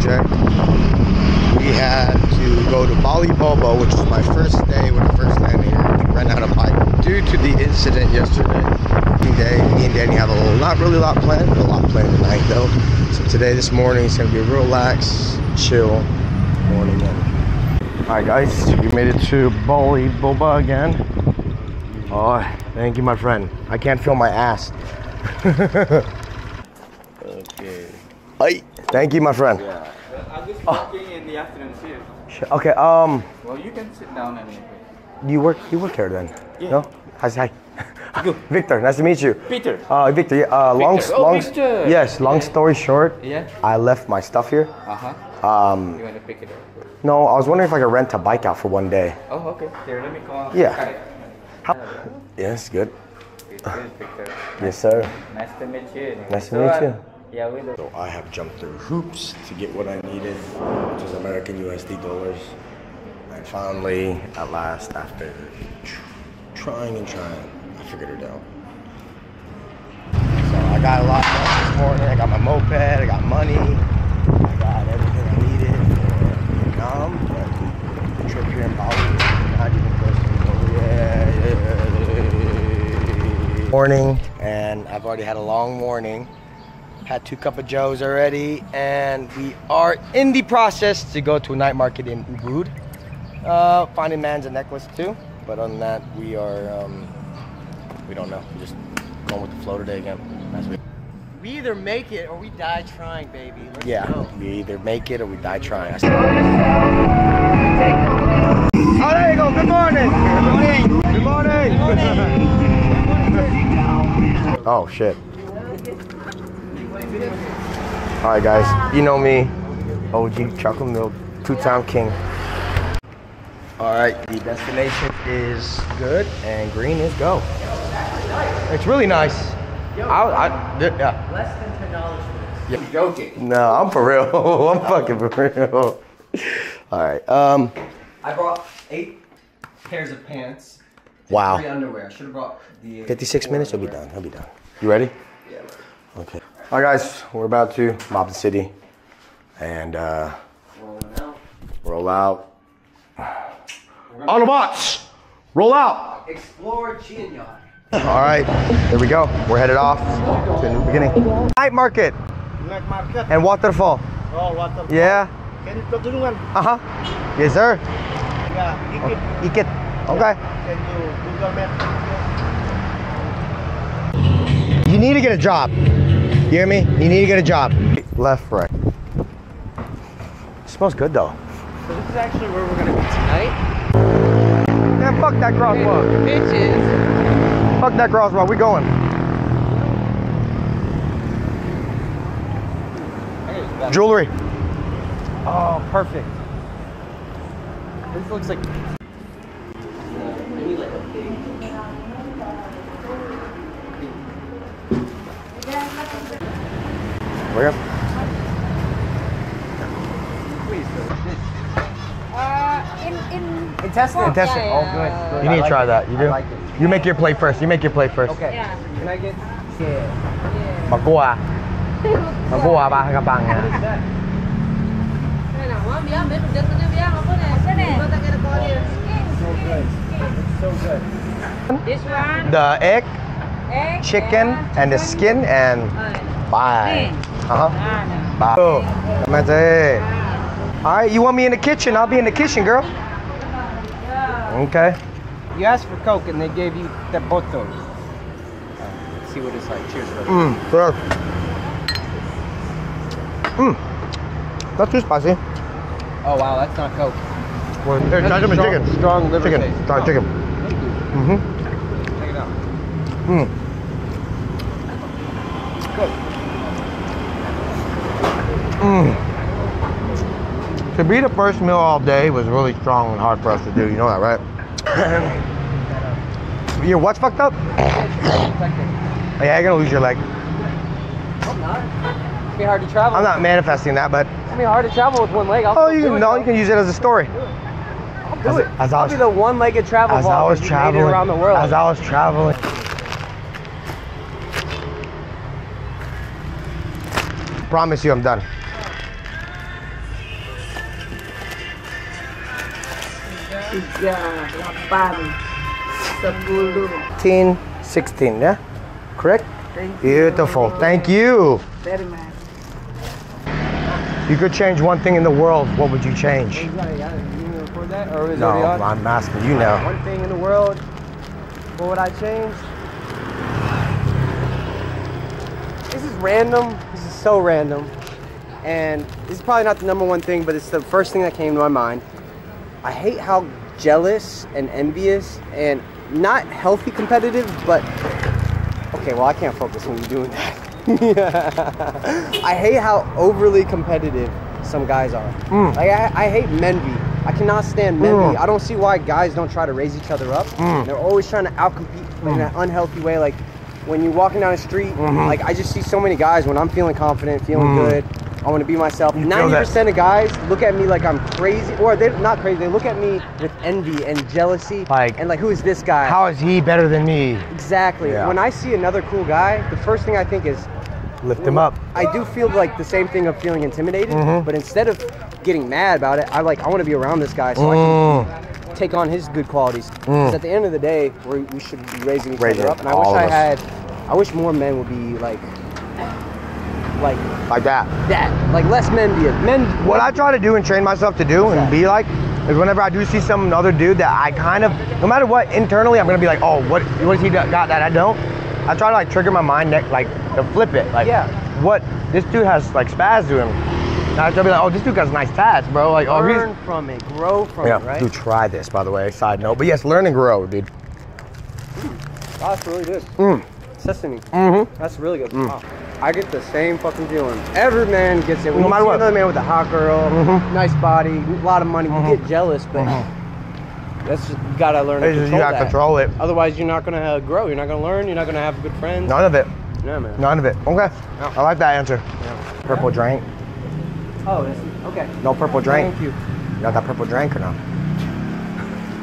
project. We had to go to Bali Bobo, which is my first day when I first landed here, rent out a bike. Due to the incident yesterday, day, me and Danny have a little, not really a lot planned, but a lot planned tonight though. So today, this morning, it's gonna be a relax, chill morning. All right, guys, we made it to Bali Boba again. Oh, thank you, my friend. I can't feel my ass. Okay. Ay, thank you, my friend. Yeah. I'm just working in the afternoon shift. Okay, um, Well, you can sit down and you work, you work here then? Yeah. No? Hi, hi. Good. Victor, nice to meet you. Peter. Uh, Victor, yeah, uh, long, Oh, long, Victor. yes, long Yeah. story short, Yeah. I left my stuff here. Uh huh. Um, You want to pick it up? no, I was wondering if I could rent a bike out for one day. Oh, okay. Here, let me call. Yeah. How? Yes, good. It's good, Victor. Yes, sir. Nice to meet you. Nice to meet you. Yeah, we do. So I have jumped through hoops to get what I needed, which is American USD dollars. And finally, at last, after tr- trying and trying, I figured it out. So I got a lot done this morning. I got my moped, I got money, I got everything I needed for Vietnam. But the trip here in Bali not even close to over oh, yet. Morning, and I've already had a long morning. Had two cup of joes already, and we are in the process to go to a night market in Ubud. Uh, finding man's a necklace too, but other than that, we are um, we don't know. We're just going with the flow today again. As we, We either make it or we die trying, baby. Let's yeah, go. we either make it or we die trying. Oh, there you go. Good morning. Good morning. Good morning. oh shit. All right, guys. You know me, OG chocolate milk, two-time king. All right, the destination is good and green is go. It's really nice. I, I, yeah. Less than ten dollars for this. I'm joking. No, I'm for real. I'm fucking for real. All right. Um. I brought eight pairs of pants. Wow. Three underwear. I should have brought the. 56 four minutes. He'll be done. He'll be done. You ready? Yeah. Okay. All right, guys. We're about to mop the city, and uh, out. roll out. Autobots, roll out. Explore Chian Yacht. All right. Here we go. We're headed off to a new beginning. Night market Night market. and waterfall. Oh, water. Yeah. Can you tutulungan? Uh huh. Yes, sir. Yeah, ikit. Ikit. Okay. Can you Google Map? You need to get a job. You hear me? You need to get a job. Left, right. smells good though. So this is actually where we're gonna be tonight. Man, fuck that crosswalk. Bitches. Fuck that crosswalk. We going. Jewelry. Oh, perfect. This looks like. Where? Uh, in in Intestine. Intestine. Yeah, Oh, yeah, good. yeah. You need to try that. You do? Like. You make your plate first. You make your plate first. Okay. yeah. Can I get? Yeah. Magua. Magua ba kapang Đây nào, má biếng, mấy mình đứng bên đây biếng, không có này. Cái. So good. So good. This one. The egg, Egg. chicken, yeah, and the skin and Ờ, bye. Uh-huh. à, nè. Bye. Oh, that's it. All right, you want me in the kitchen? I'll be in the kitchen, girl. Okay. You asked for Coke and they gave you the botos. Uh, let's see what it's like. Cheers, brother. Mmm, sure. Mmm. Not too spicy. Oh wow, that's not Coke. Well, here, That's try some strong, chicken. Strong liver Chicken. taste. Try Oh, chicken. Thank you. Mm-hmm. Check it out. Mm. Good. To be the first meal all day was really strong and hard for us to do. You know that, right? Your what's fucked up? Yeah, you're gonna lose your leg. I'm not. It'd be hard to travel. I'm not manifesting that, but It'd be hard to travel with one leg. I'll oh, you can no, though. you can use it as a story. I'll do as- it. as I I'll was- be the one-legged travel As I was who made it traveling around the world. as I was traveling. Promise you, I'm done. Tiga, delapan, sepuluh. 15, 16, yeah? Correct? Thank you. Beautiful. Thank you. Very much. You could change one thing in the world. What would you change? You gotta, gotta, you gonna record that? No. I'm asking you now. One thing in the world, what would I change? This is random. This is so random. And this is probably not the number one thing, but it's the first thing that came to my mind. I hate how jealous and envious and not healthy competitive, but okay, well, I can't focus when you're doing that. I hate how overly competitive some guys are. Mm. Like I, I hate menvy. I cannot stand menvy. Mm. I don't see why guys don't try to raise each other up. Mm. They're always trying to outcompete in an unhealthy way. Like when you're walking down the street, Mhm. like I just see so many guys when I'm feeling confident, feeling Mm. good. I want to be myself. You 90% of guys look at me like I'm crazy, or they're not crazy. They look at me with envy and jealousy, Like, and like, who is this guy? How is he better than me? exactly? Yeah. When I see another cool guy, the first thing I think is, Lift him up. I do feel like the same thing of feeling intimidated, Mhm. but instead of getting mad about it, I like I want to be around this guy so I Mm. can take on his good qualities. Mm. Because at the end of the day, we we should be raising each other up, and I wish I us. had, I wish more men would be like, like Like that. that, like less men be men. What I try to do and train myself to do and be like is whenever I do see some other dude that I kind of, no matter what, internally I'm gonna be like, oh, what what has he got that I don't? I try to like trigger my mind, neck, like to flip it, like, Yeah. what this dude has like spaz to him. And I try to be like, oh, this dude got nice tats, bro. Like, oh, learn from it, grow from yeah. it, right? Dude, try this, by the way. Side note, but yes, learn and grow, dude. Oh, that's really good. Mm. Sesame. Mm-hmm. That's really good. Wow. I get the same fucking feeling. Every man gets it. When No you see what. another man with a hot girl, Mhm. nice body, a lot of money, Mhm. you get jealous, but Mhm. that's just, you gotta learn to It's just control you gotta that. control it. Otherwise, you're not gonna uh, grow. You're not gonna learn. You're not gonna have good friends. None of it. No, man. None of it. Okay. I like that answer. Purple drink. Oh, that's, okay. No purple drink. Thank you. You got that purple drink or no?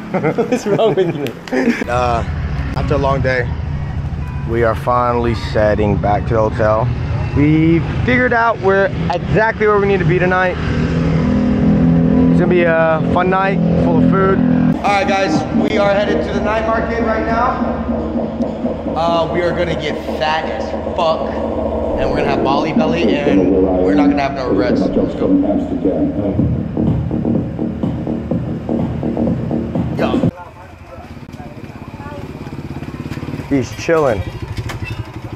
What's wrong with you? Uh, after a long day, we are finally setting back to the hotel. We figured out we're exactly where we need to be tonight. It's gonna be a fun night, full of food. All right, guys, we are headed to the night market right now. Uh, we are gonna get fat as fuck, and we're gonna have Bali belly, and we're not gonna have no regrets. Let's go. Yo. He's chilling.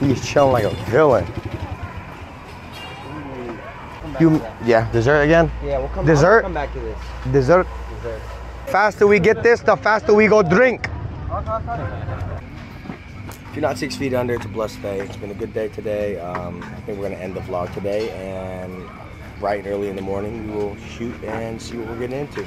He's chilling like a villain. You, yeah, dessert again? Yeah, we'll come. Dessert? Come back to this. Dessert. Dessert. Faster we get this, the faster we go drink. If you're not six feet under, it's a blessed day. It's been a good day today. Um, I think we're gonna end the vlog today, and bright and early in the morning we will shoot and see what we're getting into.